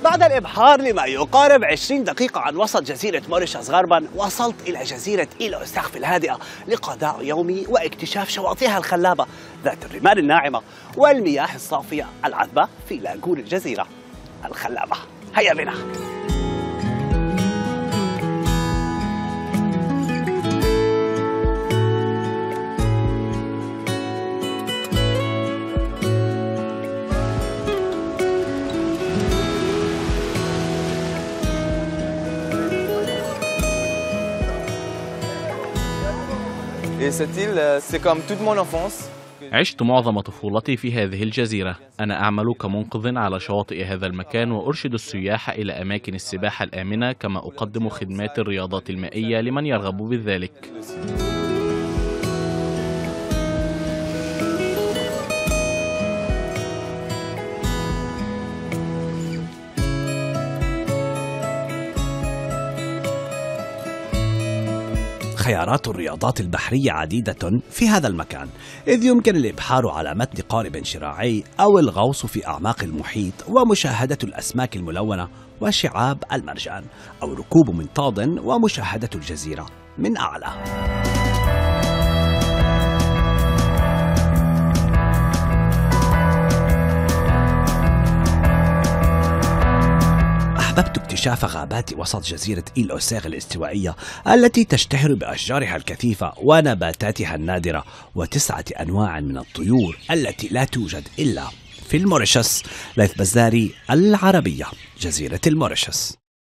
وبعد الإبحار لما يقارب 20 دقيقة عن وسط جزيرة موريشيوس غربا وصلت إلى جزيرة إيلو السقف الهادئة لقضاء يومي واكتشاف شواطئها الخلابة ذات الرمال الناعمة والمياه الصافية العذبة في لاجون الجزيرة الخلابة. هيا بنا. عشت معظم طفولتي في هذه الجزيرة. أنا أعمل كمنقذ على شواطئ هذا المكان وأرشد السياح إلى أماكن السباحة الآمنة كما أقدم خدمات الرياضات المائية لمن يرغب بذلك خيارات الرياضات البحرية عديدة في هذا المكان إذ يمكن الإبحار على متن قارب شراعي أو الغوص في أعماق المحيط ومشاهدة الأسماك الملونة وشعاب المرجان أو ركوب منطاد ومشاهدة الجزيرة من أعلى. أحببت اكتشاف غابات وسط جزيرة إيل أوسيغ الاستوائية التي تشتهر بأشجارها الكثيفة ونباتاتها النادرة وتسعة أنواع من الطيور التي لا توجد إلا في الموريشيوس ليث بزاري العربية جزيرة الموريشيوس